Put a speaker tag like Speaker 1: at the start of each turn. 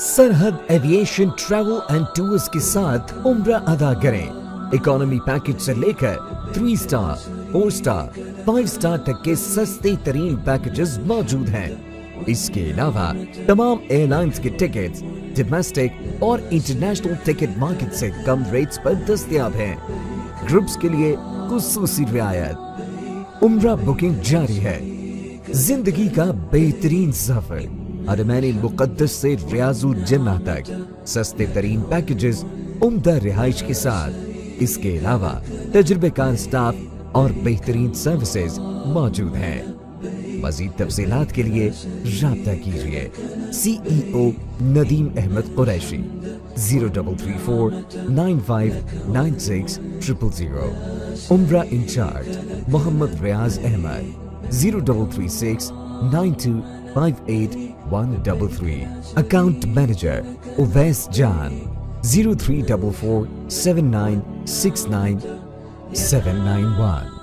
Speaker 1: सरहद aviation travel and tours के साथ उम्र अदा करें। इकोनॉमी पैकेज से लेकर three star four star five star तक के सस्ते तरीन पैकेजेस मौजूद हैं। इसके अलावा तमाम एयरलाइंस के टिकट डोमेस्टिक और इंटरनेशनल टिकट मार्केट से कम रेट्स पर दस्तियाब हैं। ग्रुप्स के लिए खुसूसी रियायत। उम्र बुकिंग जारी है। ज़िंदगी का बेहतरीन सफ़र। अरमैन मुकद्दस से रियाजुल जन्ना तक सस्ते तरीन पैकेजेस उम्दा रिहाइश के साथ। इसके अलावा तजुर्बेकार स्टाफ और बेहतरीन सर्विसेज़ मौजूद हैं। मजीद तफसीलात के लिए रबता कीजिए। CEO Nadeem Ahmad Qureshi, zero double three four nine five nine six triple zero. उम्र incharge Mohammad Riyaz Ahmad, zero double three six nine two 58133. Account Manager Uvais Jan 0344 7969 791.